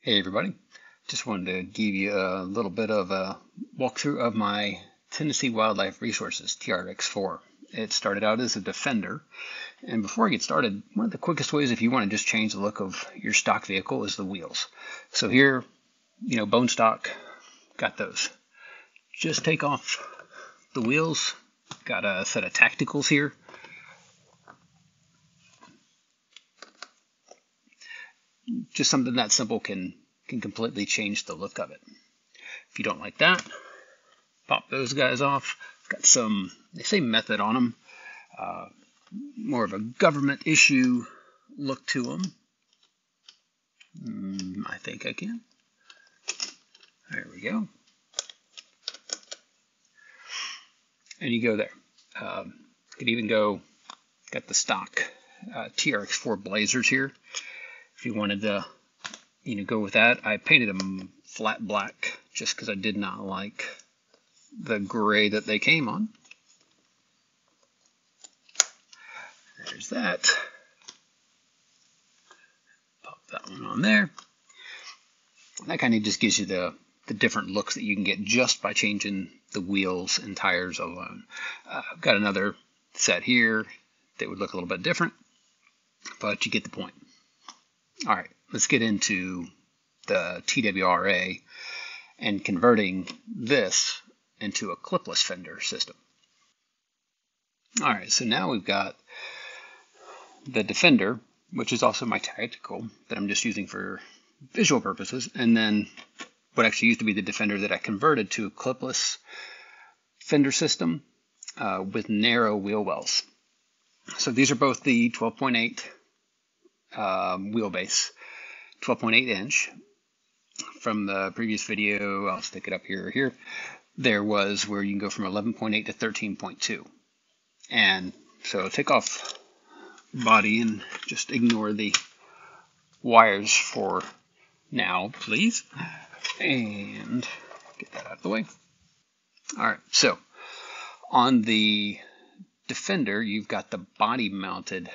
Hey everybody, just wanted to give you a little bit of a walkthrough of my Tennessee Wildlife Resources TRX4. It started out as a Defender, and before I get started, one of the quickest ways if you want to just change the look of your stock vehicle is the wheels. So here, you know, bone stock, got those. Just take off the wheels, got a set of tacticals here. Just something that simple can can completely change the look of it. If you don't like that, pop those guys off. Got some, they say method on them, uh, more of a government issue look to them. Mm, I think I can. There we go. And you go there. Um, could even go, got the stock uh, TRX4 Blazers here if you wanted to you know go with that. I painted them flat black just because i did not like the gray that they came on. There's that. Pop that one on there. That kind of just gives you the the different looks that you can get just by changing the wheels and tires alone. Uh, i've got another set here that would look a little bit different but you get the point all right, let's get into the TWRA and converting this into a clipless fender system. All right, so now we've got the Defender, which is also my tactical that I'm just using for visual purposes, and then what actually used to be the Defender that I converted to a clipless fender system uh, with narrow wheel wells. So these are both the 12.8 um, wheelbase, 12.8 inch. From the previous video, I'll stick it up here or here. There was where you can go from 11.8 to 13.2. And so take off body and just ignore the wires for now, please. And get that out of the way. All right, so on the Defender, you've got the body mounted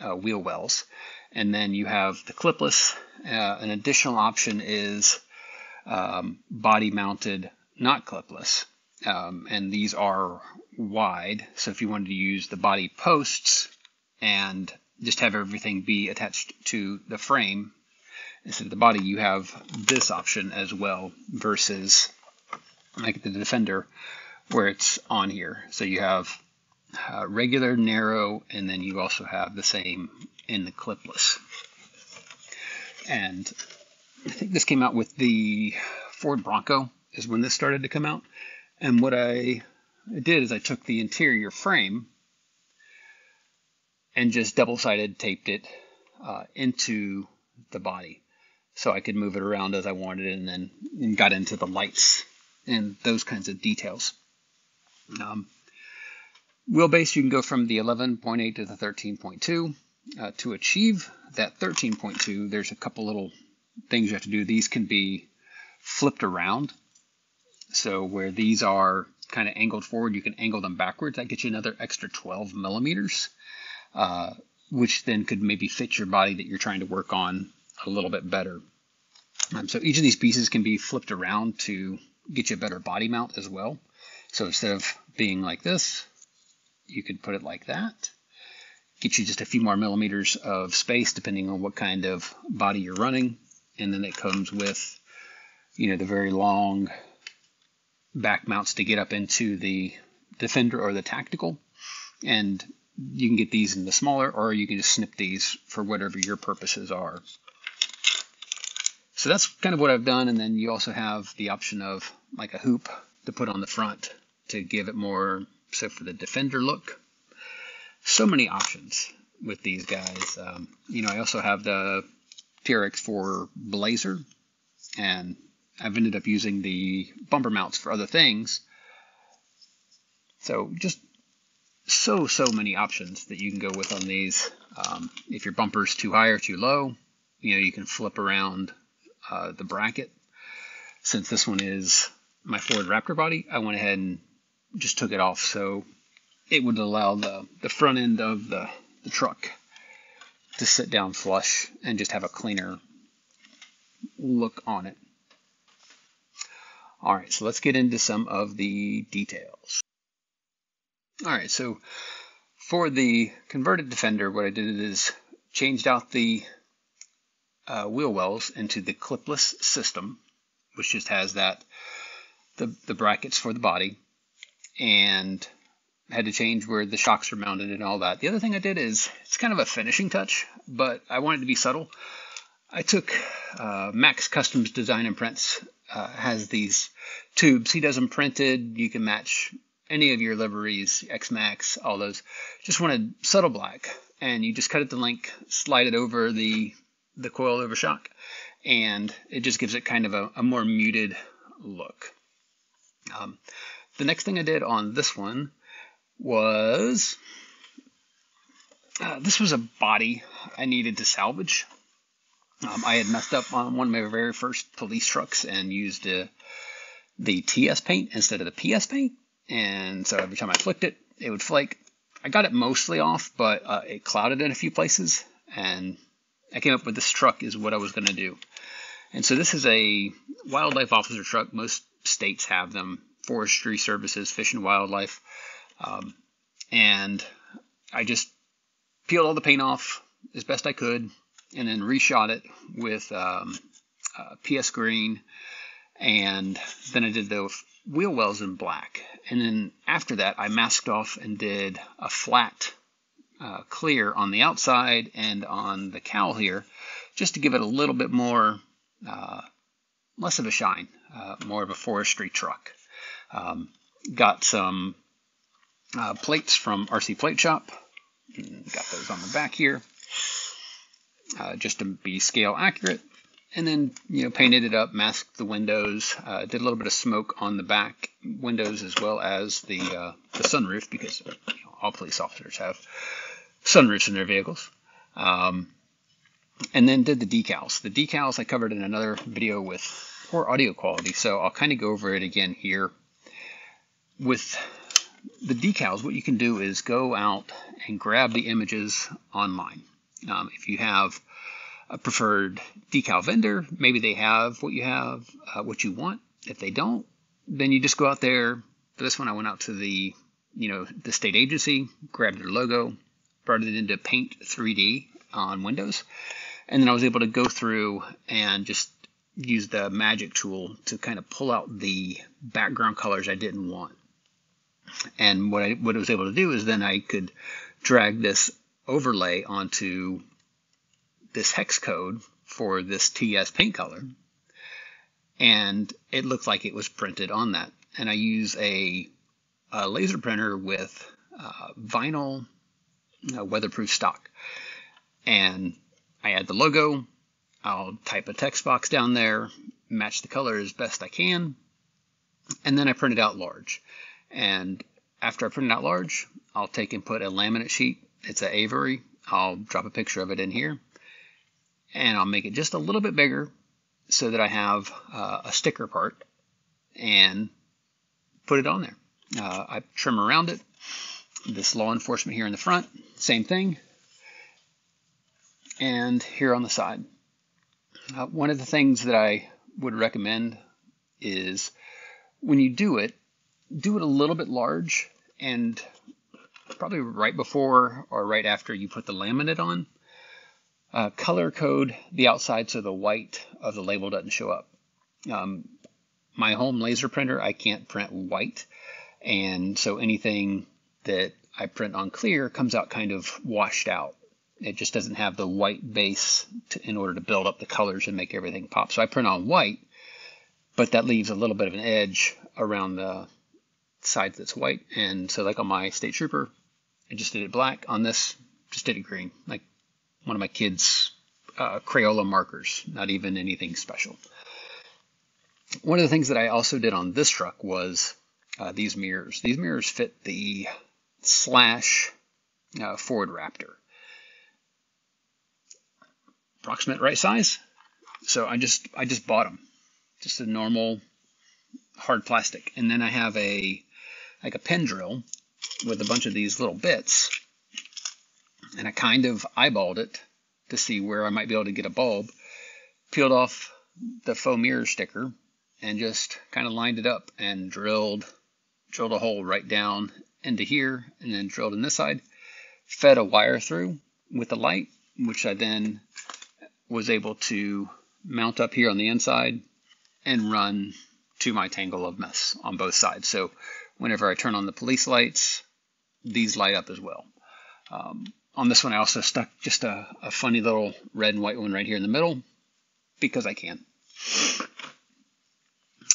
uh, wheel wells. And then you have the clipless. Uh, an additional option is um, body mounted, not clipless. Um, and these are wide. So if you wanted to use the body posts and just have everything be attached to the frame instead of the body, you have this option as well versus like the Defender where it's on here. So you have uh, regular, narrow, and then you also have the same in the clipless. And I think this came out with the Ford Bronco is when this started to come out. And what I did is I took the interior frame and just double-sided taped it uh, into the body so I could move it around as I wanted and then and got into the lights and those kinds of details. Um, wheelbase, you can go from the 11.8 to the 13.2. Uh, to achieve that 13.2, there's a couple little things you have to do. These can be flipped around. So where these are kind of angled forward, you can angle them backwards. That gets you another extra 12 millimeters, uh, which then could maybe fit your body that you're trying to work on a little bit better. Um, so each of these pieces can be flipped around to get you a better body mount as well. So instead of being like this, you could put it like that get you just a few more millimeters of space depending on what kind of body you're running. And then it comes with, you know, the very long back mounts to get up into the Defender or the Tactical. And you can get these in the smaller, or you can just snip these for whatever your purposes are. So that's kind of what I've done. And then you also have the option of like a hoop to put on the front to give it more, so for the Defender look so many options with these guys. Um, you know, I also have the TRX4 Blazer, and I've ended up using the bumper mounts for other things. So just so, so many options that you can go with on these. Um, if your bumper's too high or too low, you know, you can flip around uh, the bracket. Since this one is my Ford Raptor body, I went ahead and just took it off so it would allow the, the front end of the, the truck to sit down flush and just have a cleaner look on it. All right, so let's get into some of the details. All right, so for the converted Defender, what I did is changed out the uh, wheel wells into the clipless system, which just has that the, the brackets for the body, and had to change where the shocks are mounted and all that. The other thing I did is it's kind of a finishing touch, but I wanted to be subtle. I took uh, Mac's Customs Design and Prints uh, has these tubes. He does them printed. You can match any of your liveries, X-Max, all those. Just wanted subtle black, and you just cut it the length, slide it over the the coil over shock, and it just gives it kind of a, a more muted look. Um, the next thing I did on this one was uh, this was a body I needed to salvage. Um, I had messed up on one of my very first police trucks and used uh, the TS paint instead of the PS paint, and so every time I flicked it, it would flake. I got it mostly off, but uh, it clouded in a few places, and I came up with this truck is what I was going to do. And so this is a wildlife officer truck. Most states have them. Forestry Services, Fish and Wildlife. Um, and I just peeled all the paint off as best I could and then reshot it with um, uh, PS green. And then I did the wheel wells in black. And then after that, I masked off and did a flat uh, clear on the outside and on the cowl here, just to give it a little bit more, uh, less of a shine, uh, more of a forestry truck. Um, got some uh, plates from RC Plate Shop. Got those on the back here, uh, just to be scale accurate. And then, you know, painted it up, masked the windows, uh, did a little bit of smoke on the back windows as well as the uh, the sunroof because you know, all police officers have sunroofs in their vehicles. Um, and then did the decals. The decals I covered in another video with poor audio quality, so I'll kind of go over it again here. With the decals, what you can do is go out and grab the images online. Um, if you have a preferred decal vendor, maybe they have what you have, uh, what you want. If they don't, then you just go out there. For this one, I went out to the, you know, the state agency, grabbed their logo, brought it into Paint 3D on Windows, and then I was able to go through and just use the magic tool to kind of pull out the background colors I didn't want. And what I what I was able to do is then I could drag this overlay onto this hex code for this TS paint color. And it looked like it was printed on that. And I use a, a laser printer with uh, vinyl uh, weatherproof stock. And I add the logo. I'll type a text box down there, match the color as best I can, and then I print it out large. And after I print it out large, I'll take and put a laminate sheet. It's an Avery. I'll drop a picture of it in here. And I'll make it just a little bit bigger so that I have uh, a sticker part and put it on there. Uh, I trim around it. This law enforcement here in the front, same thing. And here on the side. Uh, one of the things that I would recommend is when you do it, do it a little bit large and probably right before or right after you put the laminate on. Uh, color code the outside so the white of the label doesn't show up. Um, my home laser printer, I can't print white, and so anything that I print on clear comes out kind of washed out. It just doesn't have the white base to, in order to build up the colors and make everything pop. So I print on white, but that leaves a little bit of an edge around the side that's white. And so like on my State Trooper, I just did it black. On this, just did it green, like one of my kids' uh, Crayola markers, not even anything special. One of the things that I also did on this truck was uh, these mirrors. These mirrors fit the Slash uh, Ford Raptor. Approximate right size. So I just I just bought them, just a normal hard plastic, and then I have a like a pen drill with a bunch of these little bits. And I kind of eyeballed it to see where I might be able to get a bulb. Peeled off the faux mirror sticker and just kind of lined it up and drilled drilled a hole right down into here and then drilled in this side, fed a wire through with the light, which I then was able to mount up here on the inside and run to my tangle of mess on both sides. So whenever I turn on the police lights, these light up as well. Um, on this one, I also stuck just a, a funny little red and white one right here in the middle because I can.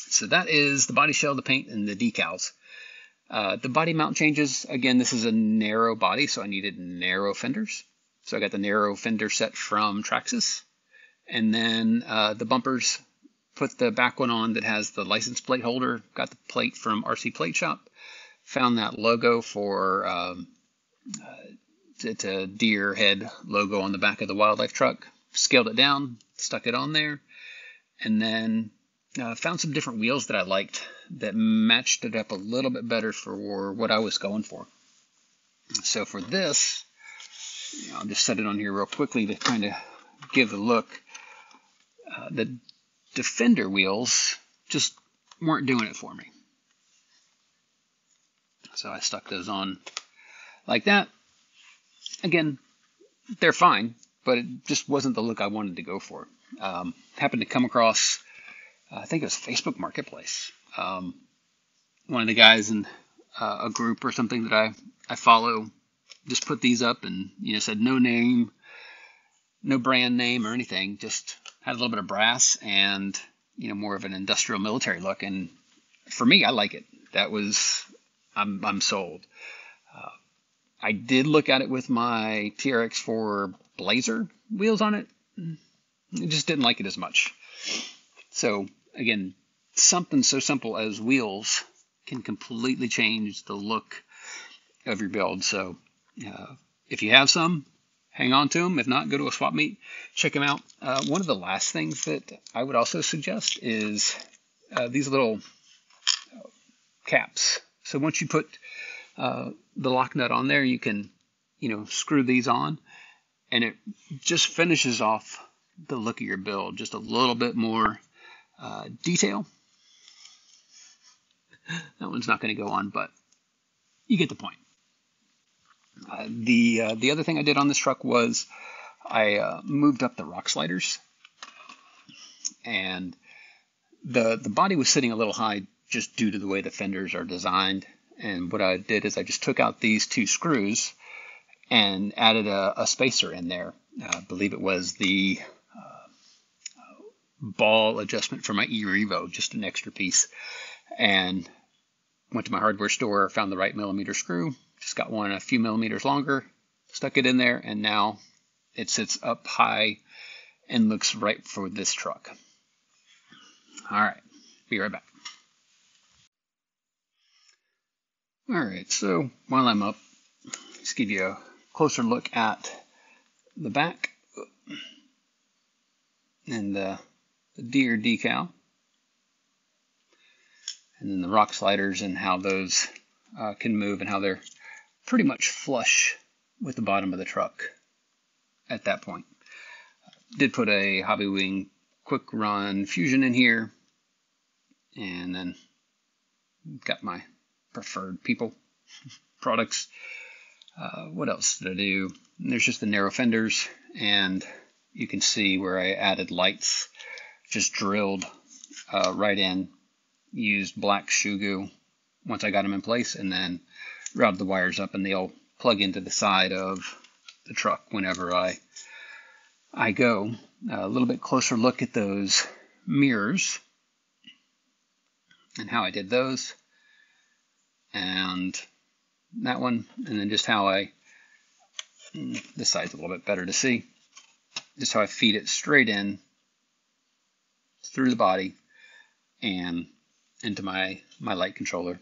So that is the body shell, the paint, and the decals. Uh, the body mount changes, again, this is a narrow body, so I needed narrow fenders. So I got the narrow fender set from Traxxas. And then uh, the bumpers, put the back one on that has the license plate holder, got the plate from RC Plate Shop, found that logo for um, uh, it's a deer head logo on the back of the wildlife truck, scaled it down, stuck it on there, and then uh, found some different wheels that I liked that matched it up a little bit better for what I was going for. So for this, I'll just set it on here real quickly to kind of give a look. Uh, the Defender wheels just weren't doing it for me. So I stuck those on like that. Again, they're fine, but it just wasn't the look I wanted to go for. Um, happened to come across I think it was Facebook Marketplace. Um, one of the guys in uh, a group or something that I, I follow just put these up and you know said no name, no brand name or anything, just had a little bit of brass and you know more of an industrial military look. And for me, I like it. That was I'm I'm sold. Uh, I did look at it with my TRX4 Blazer wheels on it. I just didn't like it as much. So again, something so simple as wheels can completely change the look of your build. So uh, if you have some, hang on to them. If not, go to a swap meet, check them out. Uh, one of the last things that I would also suggest is uh, these little caps. So once you put uh, the lock nut on there, you can, you know, screw these on, and it just finishes off the look of your build just a little bit more uh, detail. That one's not going to go on, but you get the point. Uh, the uh, the other thing I did on this truck was I uh, moved up the rock sliders, and the the body was sitting a little high just due to the way the fenders are designed. And what I did is I just took out these two screws and added a, a spacer in there. I believe it was the ball adjustment for my e-Revo, just an extra piece. And went to my hardware store, found the right millimeter screw, just got one a few millimeters longer, stuck it in there, and now it sits up high and looks right for this truck. All right, be right back. All right, so while I'm up, let's give you a closer look at the back and uh, the deer decal, and then the rock sliders and how those uh, can move and how they're pretty much flush with the bottom of the truck at that point. Did put a Hobbywing QuicRun fusion in here, and then got my preferred people products. Uh, what else did I do? And there's just the narrow fenders, and you can see where I added lights just drilled uh, right in, used black shoe goo once I got them in place, and then routed the wires up, and they'll plug into the side of the truck whenever I I go. a little bit closer look at those mirrors and how I did those, and that one, and then just how I this side's a little bit better to see. Just how I feed it straight in through the body and into my, my light controller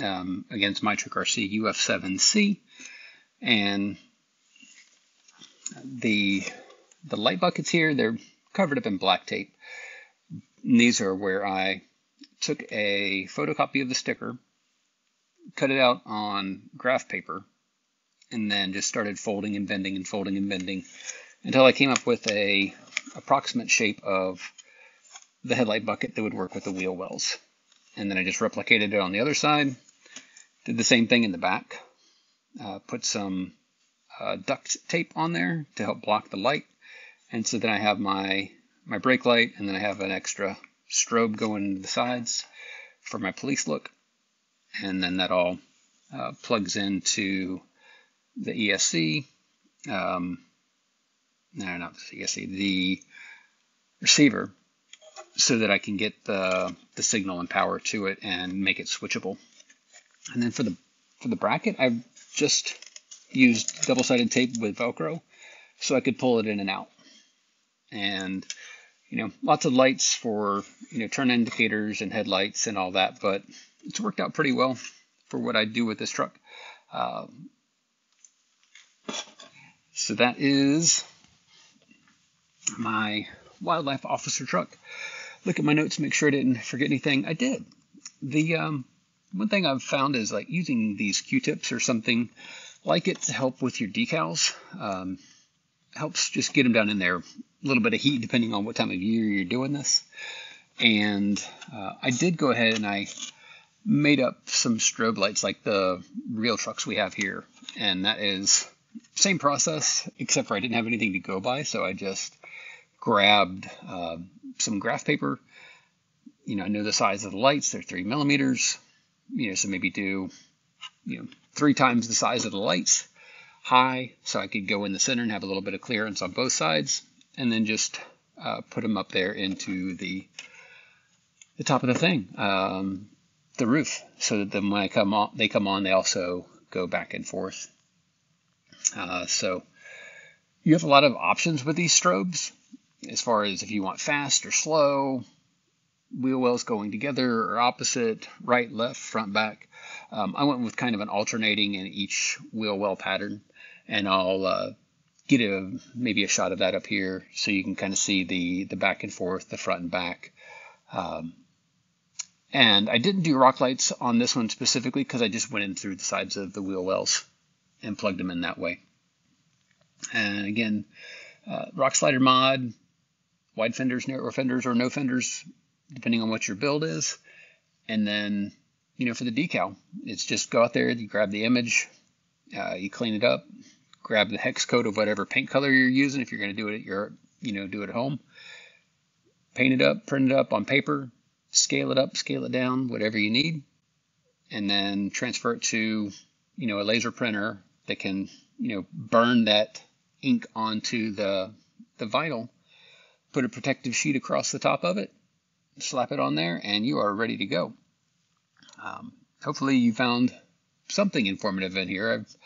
um, against my Trick RC UF7C. And the, the light buckets here, they're covered up in black tape. And these are where I took a photocopy of the sticker, cut it out on graph paper, and then just started folding and bending and folding and bending until I came up with a approximate shape of the headlight bucket that would work with the wheel wells. And then I just replicated it on the other side. Did the same thing in the back. Uh, put some uh, duct tape on there to help block the light. And so then I have my, my brake light and then I have an extra strobe going to the sides for my police look. And then that all uh, plugs into the ESC. Um, no, not the ESC, the receiver so that I can get the, the signal and power to it and make it switchable. And then for the for the bracket, I've just used double-sided tape with Velcro so I could pull it in and out. And you know, lots of lights for you know turn indicators and headlights and all that, but it's worked out pretty well for what I do with this truck. Um, so that is my wildlife officer truck. Look at my notes, make sure I didn't forget anything. I did. The um, one thing I've found is like using these Q-tips or something like it to help with your decals. Um, helps just get them down in there. A little bit of heat depending on what time of year you're doing this. And uh, I did go ahead and I made up some strobe lights like the real trucks we have here. And that is same process, except for I didn't have anything to go by. So I just grabbed uh, some graph paper. You know, I know the size of the lights, they're three millimeters. You know, so maybe do, you know, three times the size of the lights high, so I could go in the center and have a little bit of clearance on both sides, and then just uh, put them up there into the the top of the thing, um, the roof, so that then when I come on, they come on, they also go back and forth. Uh, so you have a lot of options with these strobes as far as if you want fast or slow, wheel wells going together or opposite, right, left, front, back. Um, I went with kind of an alternating in each wheel well pattern, and I'll uh, get a maybe a shot of that up here so you can kind of see the the back and forth, the front and back. Um, and I didn't do rock lights on this one specifically because I just went in through the sides of the wheel wells and plugged them in that way. And again, uh, rock slider mod, wide fenders, narrow fenders, or no fenders, depending on what your build is. And then, you know, for the decal, it's just go out there, you grab the image, uh, you clean it up, grab the hex code of whatever paint color you're using. If you're going to do it at your, you know, do it at home, paint it up, print it up on paper, scale it up, scale it down, whatever you need, and then transfer it to, you know, a laser printer that can, you know, burn that ink onto the the vinyl put a protective sheet across the top of it, slap it on there, and you are ready to go. Um, hopefully, you found something informative in here. I've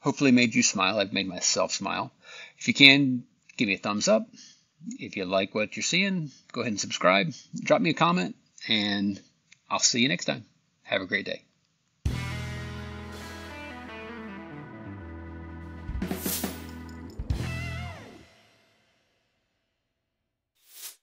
hopefully made you smile. I've made myself smile. If you can, give me a thumbs up. If you like what you're seeing, go ahead and subscribe. Drop me a comment, and I'll see you next time. Have a great day.